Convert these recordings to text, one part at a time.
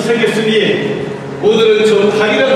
세계 순위 모두를 좀 하기를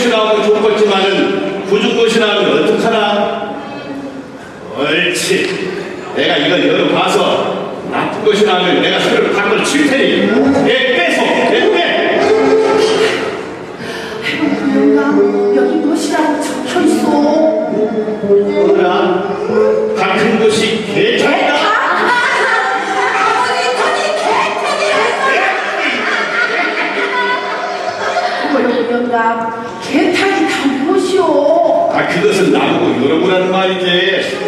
것이 나오면 좋겠지만은 굳은 것이 나오면 어떡하나? 옳지. 내가 이걸 열어봐서 나쁜 것이 나오면 내가 소리를 밖으로 칠 테니 내 빼서 내 빼! 아이고, 그런가? 여기 무엇이라고 적혀있어? 뭐라? 열어보라는 말이지.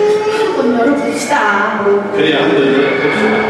한번 열어봅시다. 그래, 한번 열어봅시다.